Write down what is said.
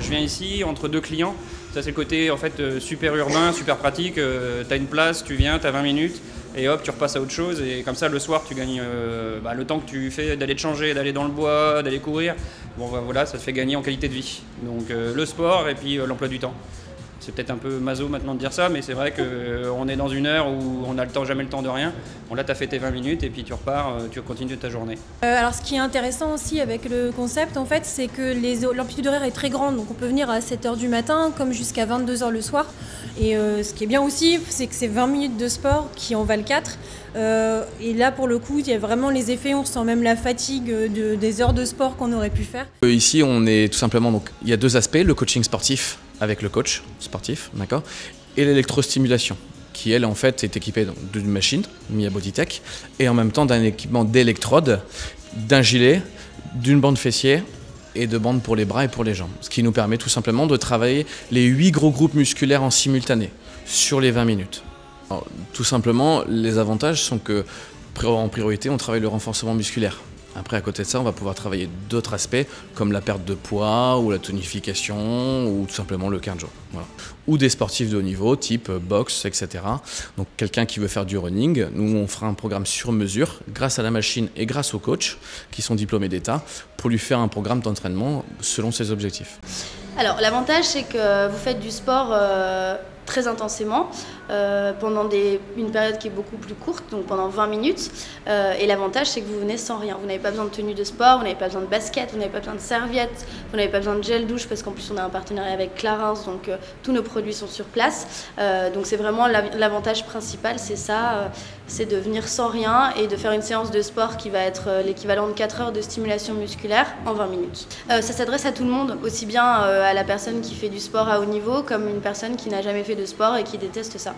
je viens ici entre deux clients. Ça, c'est le côté en fait euh, super urbain, super pratique. tu as une place, tu viens, tu as 20 minutes et hop, tu repasses à autre chose. Et comme ça, le soir, tu gagnes bah, le temps que tu fais d'aller te changer, d'aller dans le bois, d'aller courir. Bon, bah, voilà, ça te fait gagner en qualité de vie. Donc, le sport et puis l'emploi du temps. C'est peut-être un peu maso maintenant de dire ça, mais c'est vrai qu'on euh, est dans une heure où on a le temps, jamais le temps de rien. Bon là, tu as fait tes 20 minutes et puis tu repars, euh, tu continues ta journée. Euh, alors ce qui est intéressant aussi avec le concept, en fait, c'est que l'amplitude horaire est très grande. Donc on peut venir à 7h du matin comme jusqu'à 22h le soir. Et ce qui est bien aussi, c'est que c'est 20 minutes de sport qui en valent 4. et là, pour le coup, il y a vraiment les effets, on ressent même la fatigue des heures de sport qu'on aurait pu faire. Ici, on est tout simplement, donc il y a deux aspects, le coaching sportif avec le coach sportif, d'accord, et l'électrostimulation, qui elle en fait est équipée d'une machine, Mia Bodytech, et en même temps d'un équipement d'électrode, d'un gilet, d'une bande fessier et de bandes pour les bras et pour les jambes. Ce qui nous permet tout simplement de travailler les huit gros groupes musculaires en simultané sur les 20 minutes. tout simplement, les avantages sont que en priorité, on travaille le renforcement musculaire. Après, à côté de ça, on va pouvoir travailler d'autres aspects comme la perte de poids ou la tonification ou tout simplement le cardio. Ou des sportifs de haut niveau, type boxe, etc. Donc quelqu'un qui veut faire du running, nous on fera un programme sur mesure grâce à la machine et grâce aux coachs qui sont diplômés d'État pour lui faire un programme d'entraînement selon ses objectifs. Alors l'avantage c'est que vous faites du sport euh, très intensément euh, pendant une période qui est beaucoup plus courte, donc pendant 20 minutes. Euh, et l'avantage, c'est que vous venez sans rien. Vous n'avez pas besoin de tenue de sport, vous n'avez pas besoin de basket, vous n'avez pas besoin de serviettes, vous n'avez pas besoin de gel douche parce qu'en plus on a un partenariat avec Clarins, donc euh, tous nos produits sont sur place. donc c'est vraiment l'avantage principal, c'est ça, c'est de venir sans rien et de faire une séance de sport qui va être l'équivalent de 4 heures de stimulation musculaire en 20 minutes. ça s'adresse à tout le monde, aussi bien à la personne qui fait du sport à haut niveau comme une personne qui n'a jamais fait de sport et qui déteste ça.